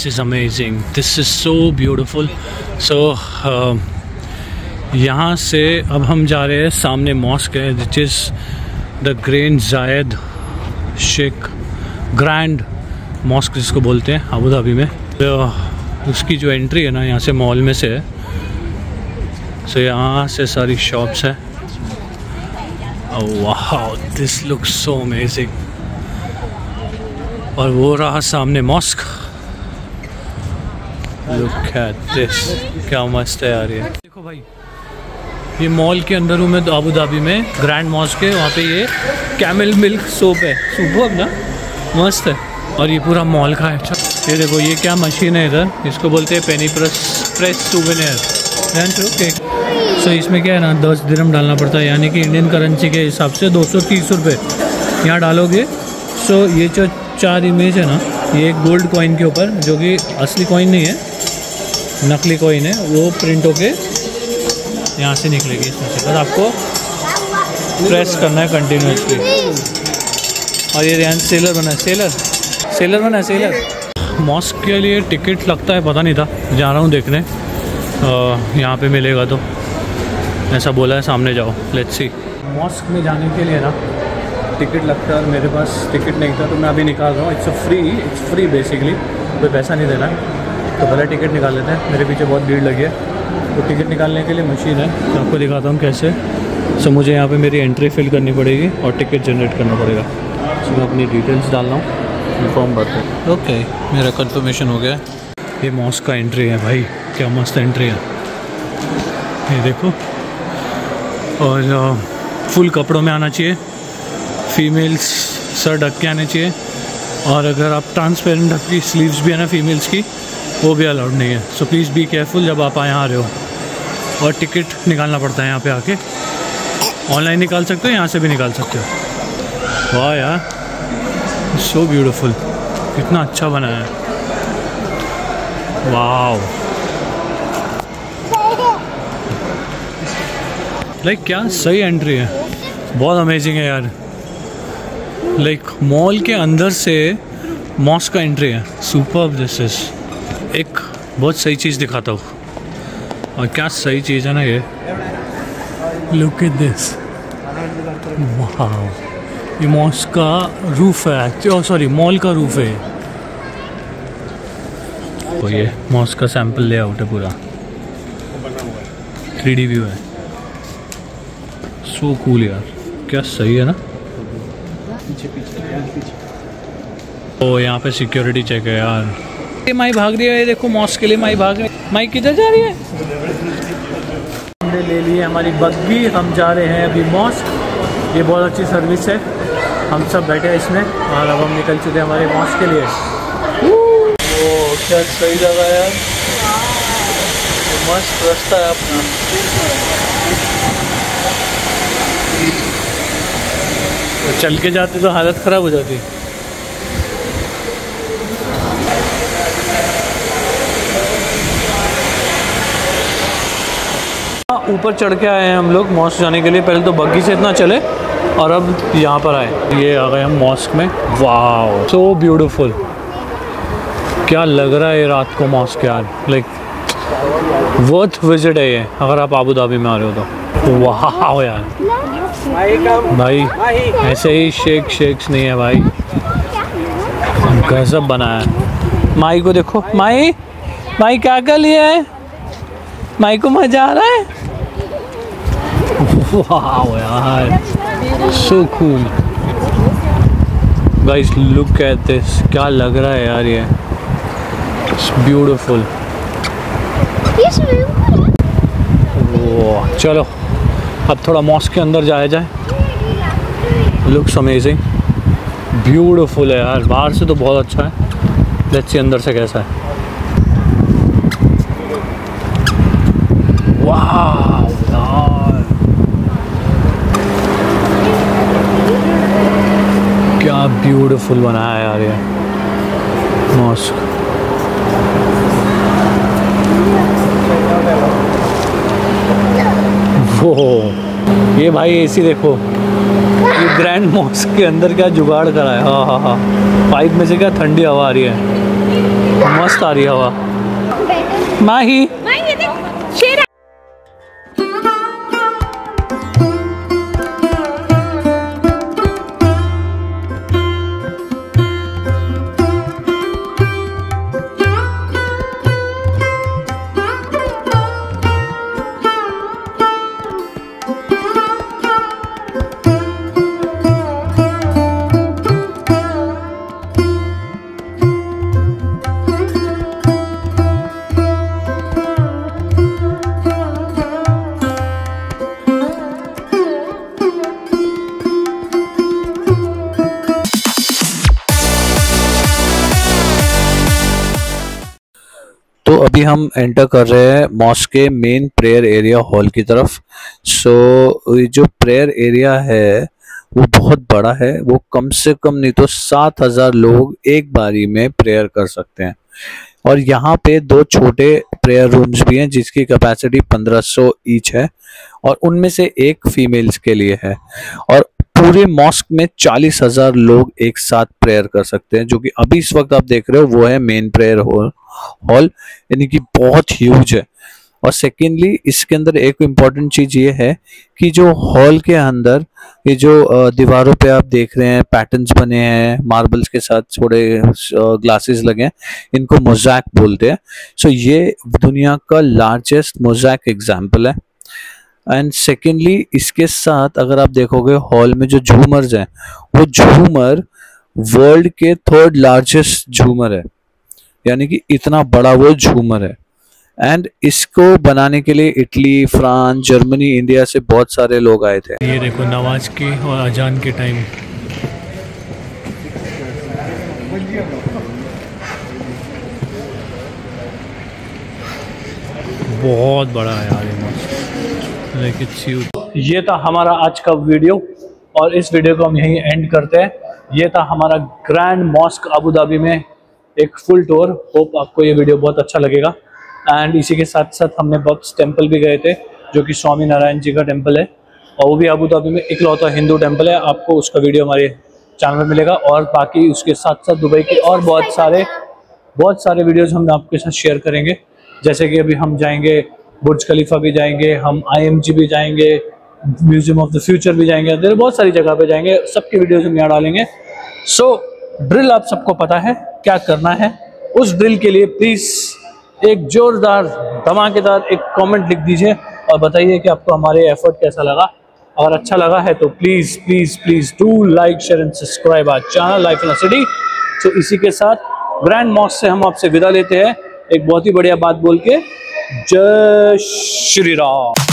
This is amazing this is so beautiful so यहाँ से अब हम जा रहे हैं सामने मॉस्क है which is the grand Zayed Sheikh grand mosque जिसको बोलते हैं अबू धाबी में। तो उसकी जो एंट्री है ना यहाँ से मॉल में से है। सो so, यहाँ से सारी शॉप्स है। वाह दिस लुक सो अमेजिंग और वो रहा सामने मॉस्क लुक एट दिस क्या मस्त है यार ये। देखो भाई, ये मॉल के अंदर हूँ मैं अबू धाबी में ग्रैंड मॉस्क है वहाँ पे ये कैमल मिल्क सोप है। सुबह ना मस्त है। और ये पूरा मॉल का है। अच्छा ये देखो, ये क्या मशीन है इधर? इसको बोलते हैं penny press press souvenir okay so इसमें क्या है ना, दस दिरम डालना पड़ता है। यानी कि इंडियन करेंसी के हिसाब से दो सौ तीस रुपये यहाँ डालोगे सो ये जो चार इमेज है ना, ये एक गोल्ड कॉइन के ऊपर, जो कि असली कॉइन नहीं है नकली कॉइन है, वो प्रिंट होके यहाँ से निकलेगी इसमें से। बस आपको प्रेस करना है कंटिन्यूसली और ये ध्यान सेलर बना है। सेलर सेलर बना है सेलर मॉस्क के लिए टिकट लगता है, पता नहीं था। जा रहा हूँ देखने। यहाँ पे मिलेगा तो। ऐसा बोला है, सामने जाओ। लेट्स सी मॉस्क में जाने के लिए ना टिकट लगता है। मेरे पास टिकट नहीं था तो मैं अभी निकाल रहा हूँ। It's free it's free basically कोई पैसा नहीं देना। तो पहले टिकट निकाल लेते हैं। मेरे पीछे बहुत भीड़ लगी है। तो टिकट निकालने के लिए मशीन है। तो आपको दिखाता हूँ कैसे। सो so, मुझे यहाँ पे मेरी एंट्री फिल करनी पड़ेगी और टिकट जनरेट करना पड़ेगा। सो मैं अपनी डिटेल्स डाल रहा हूँ। इन्फॉर्म बात ओके मेरा कन्फर्मेशन हो गया। ये मॉस्क का एंट्री है भाई। क्या मस्त एंट्री है। ये देखो। और फुल कपड़ों में आना चाहिए। फीमेल्स सर ढक के आने चाहिए। और अगर आप ट्रांसपेरेंट आपकी स्लीव्स भी है ना फीमेल्स की वो भी अलाउड नहीं है। सो प्लीज़ बी केयरफुल जब आप यहाँ आ रहे हो। और टिकट निकालना पड़ता है यहाँ पे आके। ऑनलाइन निकाल सकते हो, यहाँ से भी निकाल सकते हो। वाह यार सो ब्यूटीफुल कितना अच्छा बनाया है। वाह लाइक क्या सही एंट्री है। बहुत अमेजिंग है यार। लाइक मॉल के अंदर से मॉस का एंट्री है। सुपर दिस इज़ एक बहुत सही चीज़ दिखाता हूँ। और क्या सही चीज़ है ना ये? लुक एट दिस वाह ये मॉस का रूफ है। सॉरी मॉल का रूफ है तो ये मॉस का सैंपल ले आउट है पूरा। थ्री डी व्यू है। सो so कूल cool यार। क्या सही है ना? ओ यहाँ पे सिक्योरिटी चेक है यार। माई भाग रही है? देखो मॉस्क के लिए माई भाग रही है। माई किधर जा रही है? हमने ले लिए हमारी बग्गी। हम जा रहे हैं अभी मॉस्क ये बहुत अच्छी सर्विस है। हम सब बैठे हैं इसमें। और अब हम निकल चुके हैं हमारे मॉस्क के लिए। ओ, क्या सही जगह है मस्त रास्ता है अपना। तो चल के जाते तो हालत ख़राब हो जाती। ऊपर चढ़ के आए हैं हम लोग मॉस्क जाने के लिए। पहले तो बग्घी से इतना चले और अब यहाँ पर आए। ये आ गए हम मॉस्क में। वाह सो ब्यूटीफुल क्या लग रहा है रात को मॉस्क यार? लाइक वर्थ विज़िट है ये, अगर आप आबू धाबी में आ रहे हो तो। वाह यार। भाई, ऐसे ही शेक शेक्स नहीं है भाई। गजब बनाया माई को देखो। माई माई क्या कर लिया है? माई को मज़ा आ रहा है? वाह यार so cool guys look at this क्या लग रहा है यार ये ब्यूटीफुल चलो अब थोड़ा मॉस्क के अंदर जाया जाए लुक्स अमेजिंग ब्यूटीफुल है यार बाहर से तो बहुत अच्छा है लेट्स सी अंदर से कैसा है वाह यार क्या ब्यूटीफुल बनाया है यार ये। मॉस्क वो ये भाई एसी देखो। ये ग्रैंड मॉस्क के अंदर क्या जुगाड़ करा है। हाँ हाँ हाँ। पाइप में से क्या ठंडी हवा आ रही है। मस्त आ रही हवा। माही। तो अभी हम एंटर कर रहे हैं मॉस्क के मेन प्रेयर एरिया हॉल की तरफ़। सो ये जो प्रेयर एरिया है, वो बहुत बड़ा है। वो कम से कम नहीं तो सात हज़ार लोग एक बारी में प्रेयर कर सकते हैं। और यहाँ पे दो छोटे प्रेयर रूम्स भी हैं, जिसकी कैपेसिटी 1500 ईच है और उनमें से एक फीमेल्स के लिए है। और पूरे मॉस्क में चालीस हज़ार लोग एक साथ प्रेयर कर सकते हैं, जो कि अभी इस वक्त आप देख रहे हो, वो है मेन प्रेयर हॉल हॉल यानी कि बहुत ह्यूज है। और सेकेंडली इसके अंदर एक इंपॉर्टेंट चीज़ ये है कि जो हॉल के अंदर, ये जो दीवारों पे आप देख रहे हैं पैटर्न्स बने हैं मार्बल्स के साथ थोड़े ग्लासेस लगे हैं, इनको मोजैक बोलते हैं। सो so, ये दुनिया का लार्जेस्ट मोजैक एग्ज़ाम्पल है। एंड सेकेंडली इसके साथ अगर आप देखोगे हॉल में जो झूमर्स हैं, वो झूमर वर्ल्ड के थर्ड लार्जेस्ट झूमर है। यानी कि इतना बड़ा वो झूमर है। एंड इसको बनाने के लिए इटली, फ्रांस, जर्मनी, इंडिया से बहुत सारे लोग आए थे। ये देखो नमाज़ की और अजान के टाइम बहुत बड़ा है यार ये ये था हमारा आज का वीडियो और इस वीडियो को हम यहीं एंड करते हैं। ये था हमारा ग्रैंड मॉस्क अबू धाबी में। एक फुल टूर होप आपको ये वीडियो बहुत अच्छा लगेगा. एंड इसी के साथ साथ हमने बक्स टेंपल भी गए थे, जो कि स्वामी नारायण जी का टेंपल है. और वो भी अबू धाबी में इकलौता हिंदू टेंपल है. आपको उसका वीडियो हमारे चैनल में मिलेगा. और बाकी उसके साथ साथ दुबई के और बहुत सारे बहुत सारे वीडियोज़ हम आपके साथ शेयर करेंगे. जैसे कि अभी हम जाएँगे बुर्ज खलीफा भी जाएँगे, हम आईएमजी भी जाएँगे म्यूज़ियम ऑफ़ द फ्यूचर भी जाएँगे. बहुत सारी जगह पे जाएँगे. सबके वीडियोज़ हम यहाँ डालेंगे. सो ड्रिल आप सबको पता है क्या करना है। उस ड्रिल के लिए प्लीज़ एक जोरदार, धमाकेदार एक कमेंट लिख दीजिए और बताइए कि आपको हमारे एफर्ट कैसा लगा। अगर अच्छा लगा है तो please please please do like share and subscribe our channel life in city तो इसी के साथ ग्रैंड मॉस से हम आपसे विदा लेते हैं। एक बहुत ही बढ़िया बात बोल के जय श्री राम।